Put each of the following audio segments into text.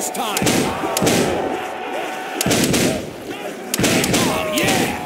this time! Oh, yeah!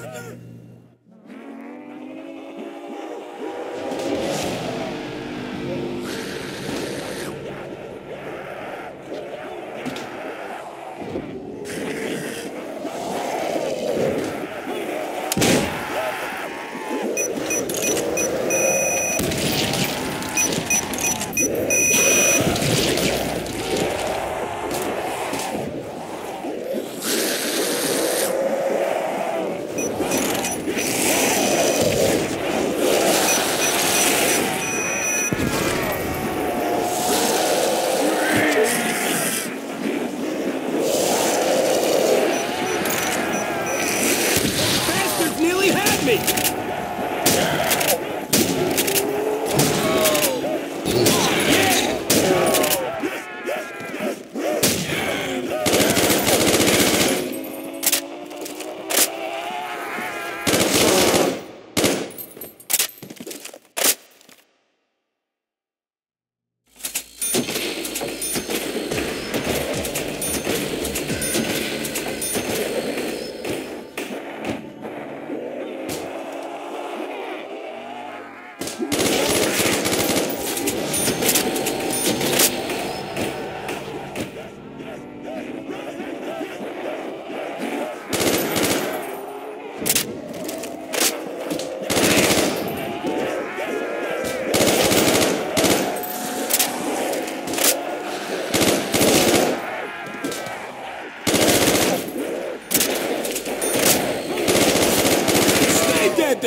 Yeah.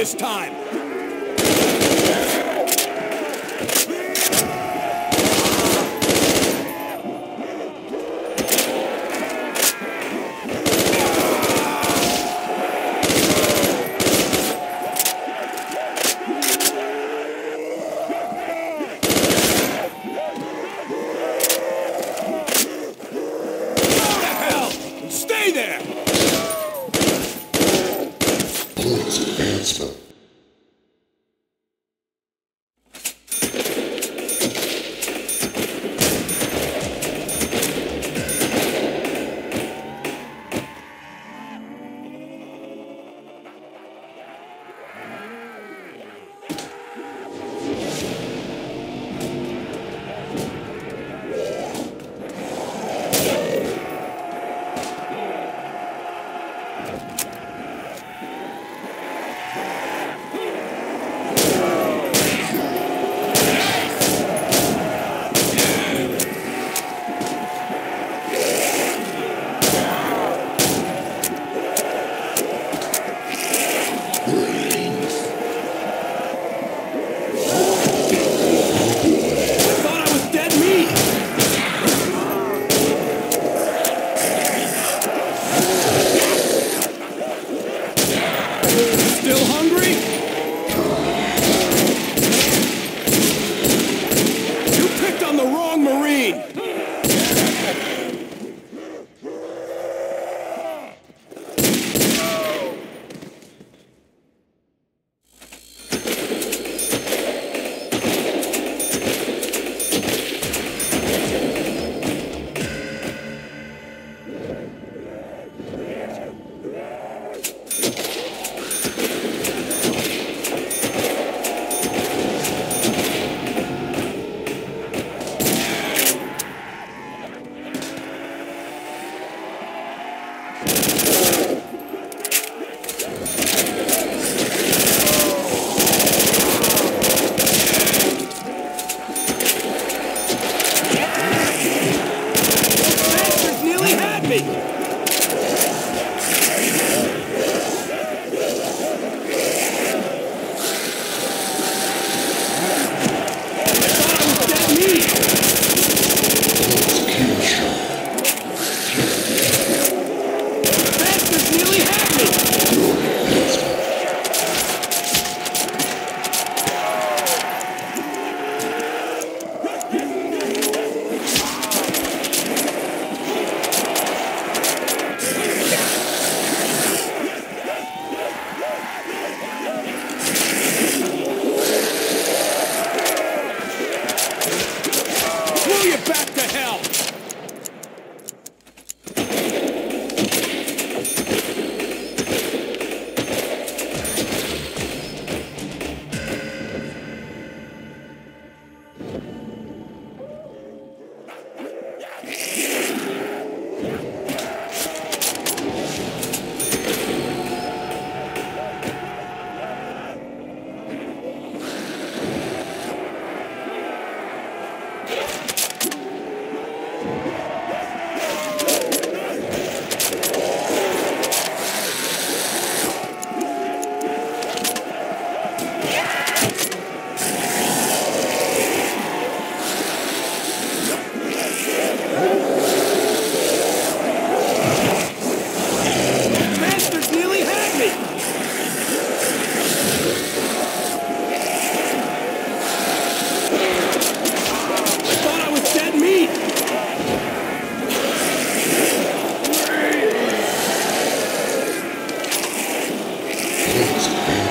this time! me!